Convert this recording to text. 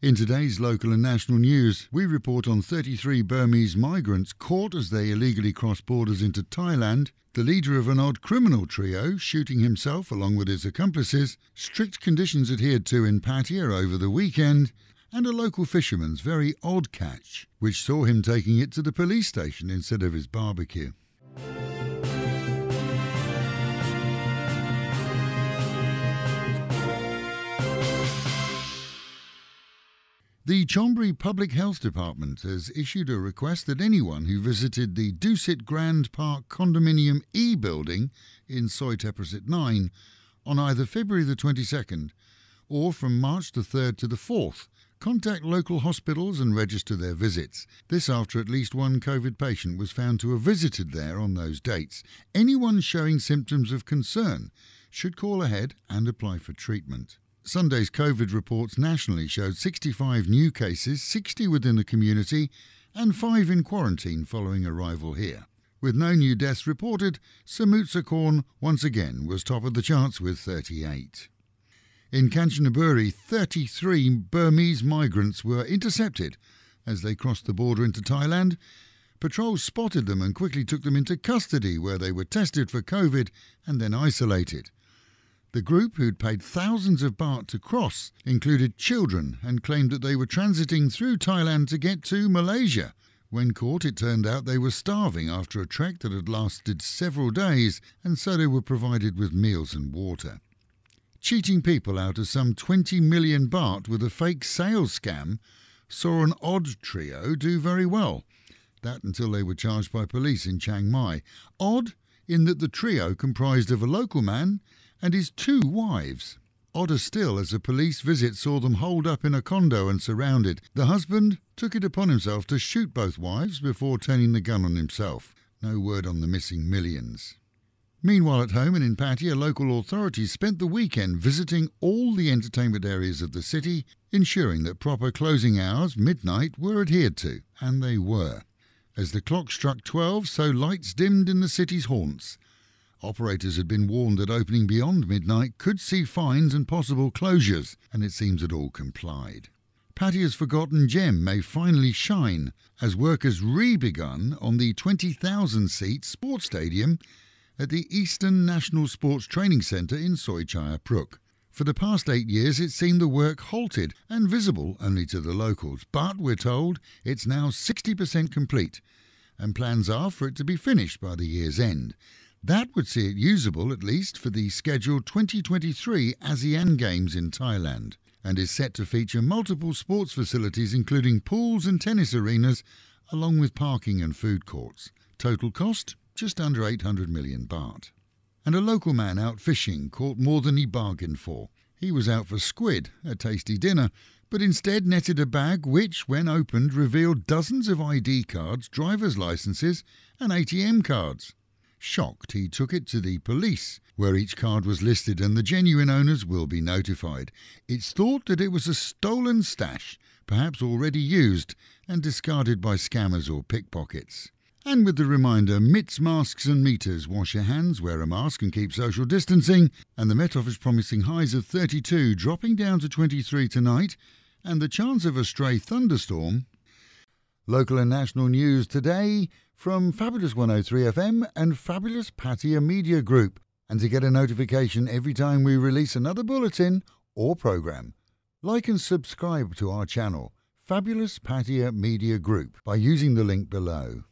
In today's local and national news, we report on 33 Burmese migrants caught as they illegally cross borders into Thailand, the leader of an odd criminal trio shooting himself along with his accomplices, strict conditions adhered to in Pattaya over the weekend, and a local fisherman's very odd catch, which saw him taking it to the police station instead of his barbecue. The Chonburi Public Health Department has issued a request that anyone who visited the Dusit Grand Park Condominium E building in Soi Teprasit 9 on either February the 22nd or from March the 3rd to the 4th contact local hospitals and register their visits. This after at least one COVID patient was found to have visited there on those dates. Anyone showing symptoms of concern should call ahead and apply for treatment. Sunday's COVID reports nationally showed 65 new cases, 60 within the community, and 5 in quarantine following arrival here. With no new deaths reported, Samutsakorn once again was top of the charts with 38. In Kanchanaburi, 33 Burmese migrants were intercepted as they crossed the border into Thailand. Patrols spotted them and quickly took them into custody, where they were tested for COVID and then isolated. The group, who'd paid thousands of baht to cross, included children and claimed that they were transiting through Thailand to get to Malaysia. When caught, it turned out they were starving after a trek that had lasted several days, and so they were provided with meals and water. Cheating people out of some 20 million baht with a fake sales scam saw an odd trio do very well. That until they were charged by police in Chiang Mai. Odd in that the trio comprised of a local man and his two wives. Odder still, as a police visit saw them holed up in a condo and surrounded. The husband took it upon himself to shoot both wives before turning the gun on himself. No word on the missing millions. Meanwhile, at home and in Pattaya, local authorities spent the weekend visiting all the entertainment areas of the city, ensuring that proper closing hours, midnight, were adhered to, and they were. As the clock struck 12, so lights dimmed in the city's haunts. Operators had been warned that opening beyond midnight could see fines and possible closures, and it seems that all complied. Pattaya's forgotten gem may finally shine as work has re-begun on the 20,000 seat sports stadium at the Eastern National Sports Training Centre in Soi Chaiyapruek. For the past eight years, it seemed the work halted and visible only to the locals, but we're told it's now 60% complete, and plans are for it to be finished by the year's end. That would see it usable at least for the scheduled 2023 ASEAN Games in Thailand and is set to feature multiple sports facilities including pools and tennis arenas along with parking and food courts. Total cost just under 800 million baht. And a local man out fishing caught more than he bargained for. He was out for squid, a tasty dinner, but instead netted a bag which, when opened, revealed dozens of ID cards, driver's licenses, and ATM cards. Shocked, he took it to the police, where each card was listed and the genuine owners will be notified. It's thought that it was a stolen stash, perhaps already used and discarded by scammers or pickpockets. And with the reminder, mitts, masks and meters, wash your hands, wear a mask and keep social distancing, and the Met Office promising highs of 32 dropping down to 23 tonight, and the chance of a stray thunderstorm. Local and national news today from Fabulous 103 FM and Fabulous Pattaya Media Group. And to get a notification every time we release another bulletin or program, like and subscribe to our channel, Fabulous Pattaya Media Group, by using the link below.